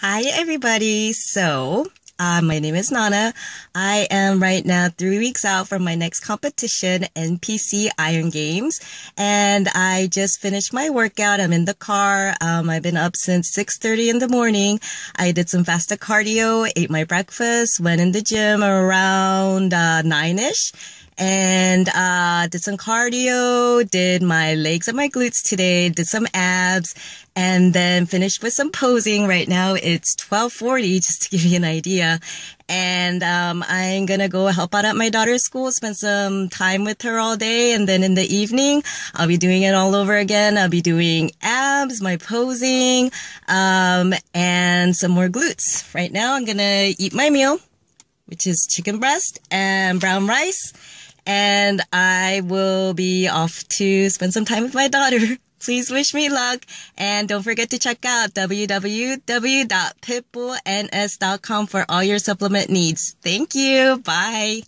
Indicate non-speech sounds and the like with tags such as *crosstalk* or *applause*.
Hi, everybody. So, uh, my name is Nana. I am right now three weeks out from my next competition, NPC Iron Games. And I just finished my workout. I'm in the car. Um, I've been up since 6.30 in the morning. I did some faster cardio, ate my breakfast, went in the gym around, uh, nine-ish and uh, did some cardio, did my legs and my glutes today, did some abs, and then finished with some posing. Right now it's 1240, just to *laughs* give you an idea. And um, I'm gonna go help out at my daughter's school, spend some time with her all day, and then in the evening I'll be doing it all over again. I'll be doing abs, my posing, um, and some more glutes. Right now I'm gonna eat my meal, which is chicken breast and brown rice and I will be off to spend some time with my daughter. *laughs* Please wish me luck and don't forget to check out www.pitbullns.com for all your supplement needs. Thank you. Bye.